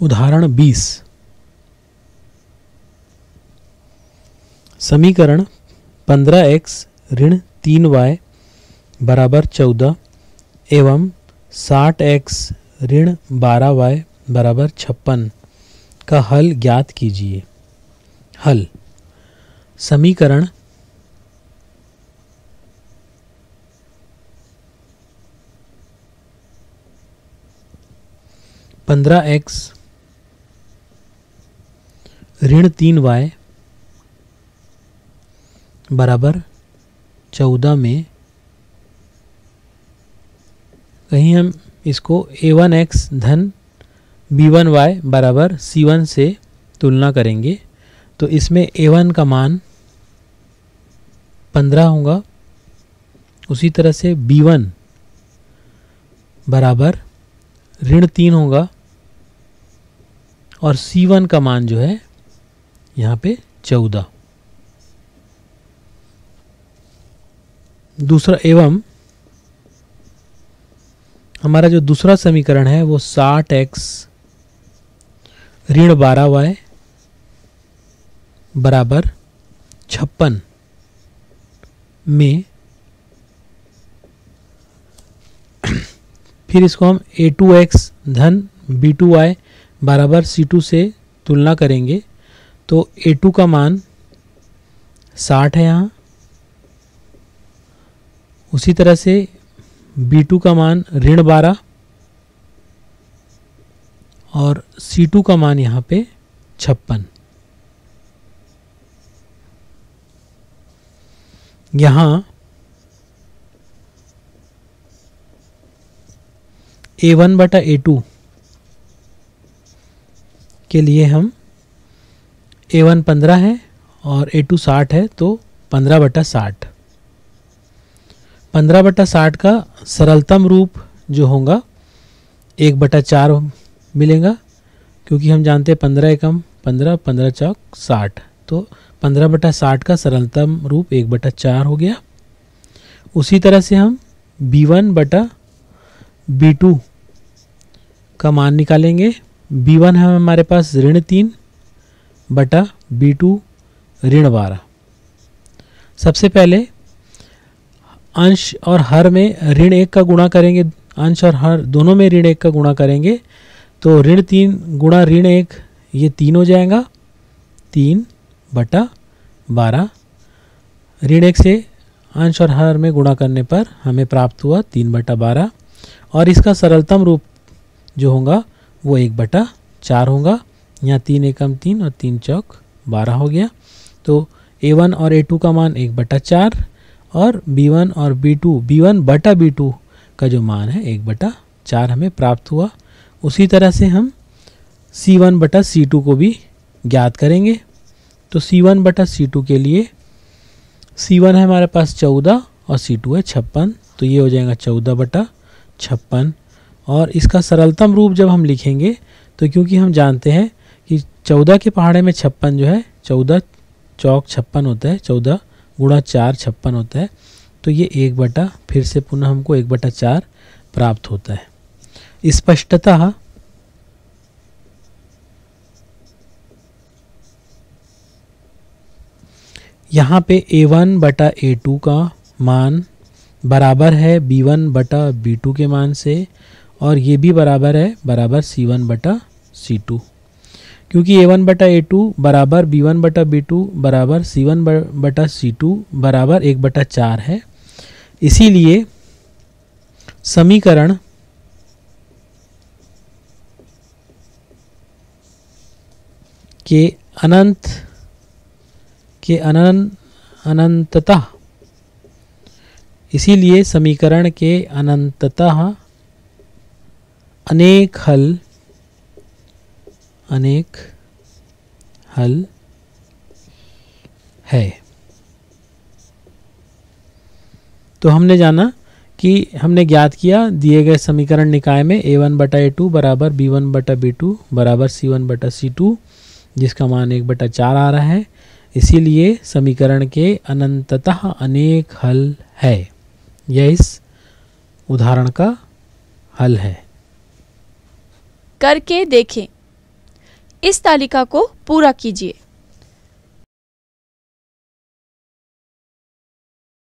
उदाहरण 20 समीकरण 15x ऋण तीन 3y बराबर 14 एवं 60x ऋण 12y बराबर छप्पन का हल ज्ञात कीजिए। हल। समीकरण पंद्रह एक्स ऋण तीन वाई बराबर चौदह में। कहीं हम इसको ए वन एक्स धन बी वन वाई बराबर सी वन से तुलना करेंगे तो इसमें ए वन का मान पंद्रह होगा। उसी तरह से बी वन बराबर ऋण तीन होगा और सी वन का मान जो है यहाँ पे चौदह। दूसरा, एवं हमारा जो दूसरा समीकरण है, वो साठ एक्स ऋण बारह वाई बराबर छप्पन में फिर इसको हम ए टू एक्स धन बी टू वाई बराबर सी टू से तुलना करेंगे। तो ए टू का मान साठ है यहाँ। उसी तरह से बी टू का मान ऋण बारह और सी टू का मान यहाँ पे छप्पन। यहाँ ए वन बटा ए टू के लिए हम ए वन पंद्रह है और ए टू साठ है तो पंद्रह बटा साठ। पंद्रह बटा साठ का सरलतम रूप जो होगा, एक बटा चार मिलेगा, क्योंकि हम जानते हैं पंद्रह एकम पंद्रह पंद्रह चौक साठ। तो पंद्रह बटा साठ का सरलतम रूप एक बटा चार हो गया। उसी तरह से हम बी वन बटा बी टू का मान निकालेंगे। बी वन है हमारे पास ऋण तीन बटा बी टू ऋण बारह। सबसे पहले अंश और हर में ऋण एक का गुणा करेंगे, अंश और हर दोनों में ऋण एक का गुणा करेंगे तो ऋण तीन गुणा ऋण एक, ये तीन हो जाएगा, तीन बटा बारह। ऋण एक से अंश और हर में गुणा करने पर हमें प्राप्त हुआ तीन बटा बारह, और इसका सरलतम रूप जो होगा वो एक बटा चार होगा। यहाँ तीन एकम तीन और तीन चौक बारह हो गया। तो ए वन और ए टू का मान एक बटा चार और बी वन और बी टू बी वन बटा बी टू का जो मान है एक बटा चार हमें प्राप्त हुआ। उसी तरह से हम सी वन बटा सी टू को भी ज्ञात करेंगे। तो सी वन बटा सी टू के लिए सी वन है हमारे पास चौदह और सी टू है छप्पन। तो ये हो जाएगा चौदह बटा छप्पन। और इसका सरलतम रूप जब हम लिखेंगे तो क्योंकि हम जानते हैं कि चौदह के पहाड़े में छप्पन जो है, चौदह चौक छप्पन होता है, चौदह गुणा चार छप्पन होता है तो ये एक बटा फिर से पुनः हमको एक बटा चार प्राप्त होता है। स्पष्टतः यहाँ पे ए वन बटा ए टू का मान बराबर है बी वन बटा बी टू के मान से, और ये भी बराबर है, बराबर सी वन बटा सी टू क्योंकि ए वन बटा ए टू बराबर बी वन बटा बी टू बराबर सी वन बटा सी टू बराबर एक बटा चार है। इसीलिए समीकरण के अनंत के अनंत अनंतता। इसीलिए समीकरण के अनंततः अनेक हल अनेक हल है। तो हमने जाना कि हमने ज्ञात किया, दिए गए समीकरण निकाय में ए वन बटा ए टू बराबर बी वन बटा बी टू बराबर सी वन बटा सी टू जिसका मान एक बटा चार आ रहा है। इसीलिए समीकरण के अनंततः अनेक हल है। यह इस उदाहरण का हल है। करके देखें। इस तालिका को पूरा कीजिए।